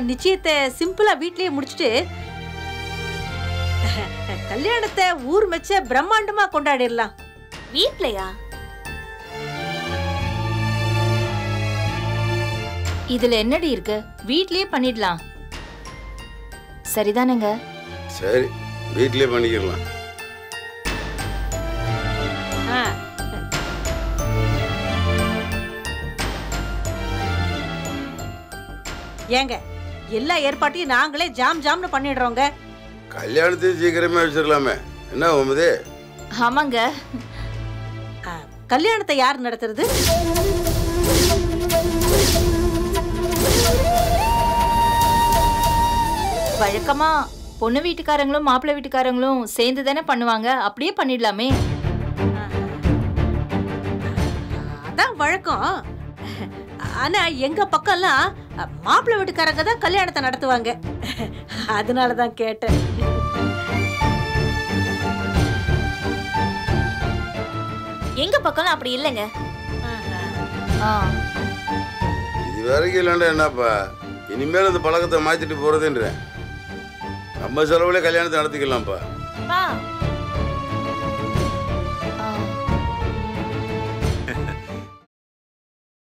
நிச்சயத்தை சிம்பிளா வீட்லயே முடிச்சிட்டு கல்யாணத்தை ஊர் மெச்ச பிரம்மாண்டமா கொண்டாடிடலாம். வீட்லயா? இதுல என்னடி இருக்கு? வீட்லயே பண்ணிடலாம். சரிதானேங்க? சரி வீட்லயே பண்ணிக்கிடலாம். ஆ. ஏங்க எல்லா ஏற்பாட்டையும் நாங்களே ஜாம் ஜாம்னு பண்ணிடுறோங்க. கல்யாணத்தையும் சீக்கிரமே வச்சிடலாமே. என்ன உமது? ஆமாங்க. கல்யாணத்தை யார் நடத்துறது? வழக்கமா பொண்ணு வீட்டுக்காரங்களும் மாப்பிள்ளை வீட்டுக்காரங்களும் சேர்ந்து தானே பண்ணுவாங்க. அப்படியே பண்ணிடலாமே. அதான் வழக்கம். ஆனா எங்க பக்கம்லாம் மாப்பிள்ளை வீட்டுக்காரங்க தான் கல்யாணத்தை நடத்துவாங்க. அதனால தான் கேட்டேன். எங்க பக்கம் அப்படி இல்லைங்க. ஆ, இது வரைக்கும் இல்லைண்டா என்னப்பா? இனிமேல் அந்த பழக்கத்தை மாற்றிட்டு போகிறதுன்றேன் நம்ம செலவுல கல்யாணத்தை நடத்திக்கலாம்ப்பா.